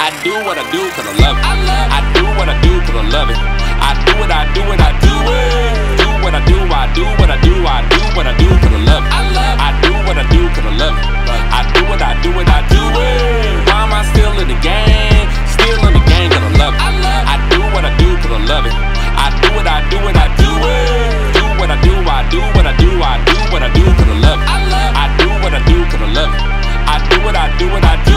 I do what I do cause I love it. I do what I do cause I love it. I do it, I do it, I do it. Do what I do, I do what I do, I do what I do cause I love it. I do what I do cause I love it. I do it, I do it, I do it. Why am I still in the game? Still in the game cause I love it. I do what I do cause I love it. I do it, I do it, I do it. Do what I do, I do what I do, I do what I do cause I love it. I do what I do cause I love it. I do what I do what I do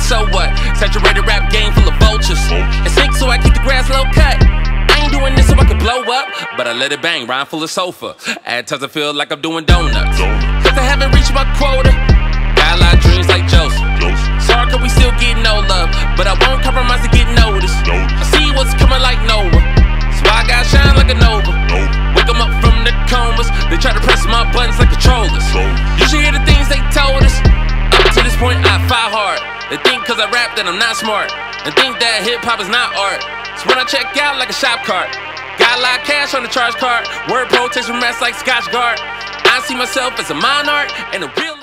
but so what? Saturated rap game full of vultures. It sinks so I keep the grass low cut. I ain't doing this so I can blow up, but I let it bang, rhyme full of sofa. At times I feel like I'm doing donuts. Cause I haven't reached my quota. Got a lot of dreams like Joseph. Sorry, cause we still getting no love, but I won't compromise to get noticed. I see what's coming like Noah, so I gotta shine like a Nova. Wake 'em up from the comas, they try to They think cause I rap that I'm not smart, and think that hip hop is not art. So when I check out like a shop cart, got a lot of cash on the charge card. Word pro takes from rats like Scotchgard. I see myself as a monarch and a real.